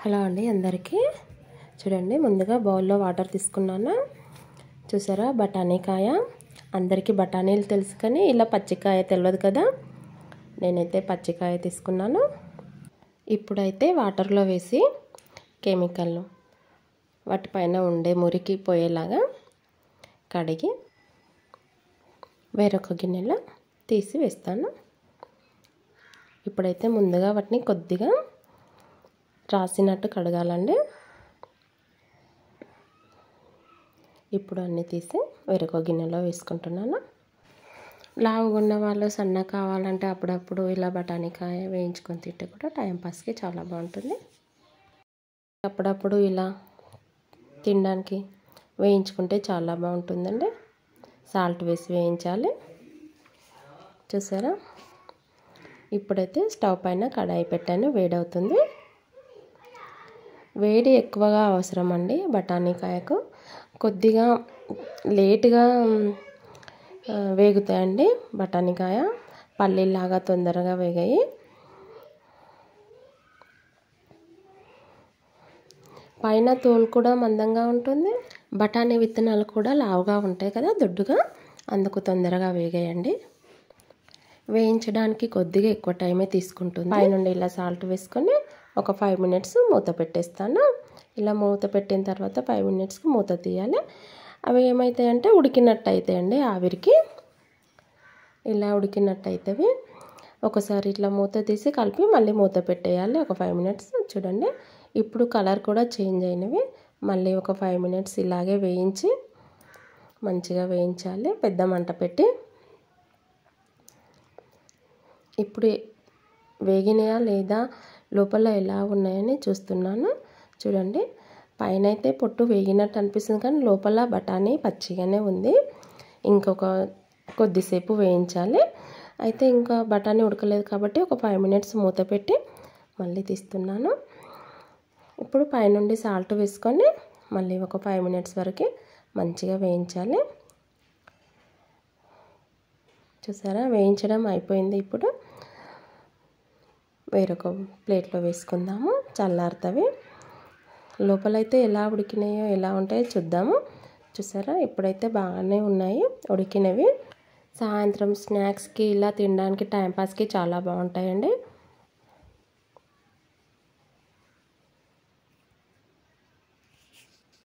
Hello అండి అందరికీ. చూడండి ముందుగా బౌల్లో వాటర్ తీసుకున్నాను. చూసారా బఠానీకాయ అందరికీ బఠానీలు తెలుసు కానీ ఇలా పచ్చికాయ తెలియదు కదా. నేనైతే పచ్చికాయ తీసుకున్నాను. ఇప్పుడైతే వాటర్లో వేసి కెమికల్ వాటిపైన ఉండే మురికి పోయేలాగా కడిగి వేరొక గిన్నెలో తీసి వేస్తాను. ఇప్పుడైతే ముందుగా వాటిని కొద్దిగా రాసినట్టు కడగాలండి. ఇప్పుడు అన్నీ తీసి వేరొక గిన్నెలో వేసుకుంటున్నాను. లావుగా ఉన్న వాళ్ళు సన్న కావాలంటే అప్పుడప్పుడు ఇలా బఠానీకాయ వేయించుకొని తింటే కూడా టైంపాస్కి చాలా బాగుంటుంది. అప్పుడప్పుడు ఇలా తినడానికి వేయించుకుంటే చాలా బాగుంటుందండి. సాల్ట్ వేసి వేయించాలి. చూసారా? ఇప్పుడైతే స్టవ్ పైన కడాయి పెట్టాను వేడవుతుంది. వేడి ఎక్కువగా అవసరం అండి బఠానీకాయకు. కొద్దిగా లేటుగా వేగుతాయండి బఠానీకాయ. పల్లీలాగా తొందరగా వేగాయి. పైన తోలు కూడా మందంగా ఉంటుంది. బఠానీ విత్తనాలు కూడా లావుగా ఉంటాయి కదా దొడ్డుగా. అందుకు తొందరగా వేగాయండి. వేయించడానికి కొద్దిగా ఎక్కువ టైమే తీసుకుంటుంది. పైనుండి ఇలా సాల్ట్ వేసుకొని ఒక ఫైవ్ మినిట్స్ మూత పెట్టేస్తాను. ఇలా మూత పెట్టిన తర్వాత ఫైవ్ మినిట్స్కి మూత తీయాలి. అవి ఏమవుతాయంటే ఉడికినట్టు అవుతాయండి ఆవిరికి. ఇలా ఉడికినట్టు అవుతాయి ఒకసారి ఇట్లా మూత తీసి కలిపి మళ్ళీ మూత పెట్టేయాలి. ఒక ఫైవ్ మినిట్స్ చూడండి. ఇప్పుడు కలర్ కూడా చేంజ్ అయినవి. మళ్ళీ ఒక ఫైవ్ మినిట్స్ ఇలాగే వేయించి మంచిగా వేయించాలి. పెద్ద మంట పెట్టి. ఇప్పుడు వేగినాయా లేదా లోపల ఎలా ఉన్నాయని చూస్తున్నాను. చూడండి. పైన అయితే పొట్టు వేగినట్టు అనిపిస్తుంది కానీ లోపల బఠానీ పచ్చిగానే ఉంది. ఇంకొక కొద్దిసేపు వేయించాలి. అయితే ఇంకా బఠానీ ఉడకలేదు కాబట్టి ఒక ఫైవ్ మినిట్స్ మూత పెట్టి మళ్ళీ తీస్తున్నాను. ఇప్పుడు పైనుండి సాల్ట్ వేసుకొని మళ్ళీ ఒక ఫైవ్ మినిట్స్ వరకు మంచిగా వేయించాలి. చూసారా? వేయించడం అయిపోయింది ఇప్పుడు. వేరొక ప్లేట్లో వేసుకుందాము చల్లారుతవి. లోపలైతే ఎలా ఉడికినాయో ఎలా ఉంటాయో చూద్దాము. చూసారా? ఇప్పుడైతే బాగానే ఉన్నాయి ఉడికినవి. సాయంత్రం స్నాక్స్కి ఇలా తినడానికి టైంపాస్కి చాలా బాగుంటాయండి.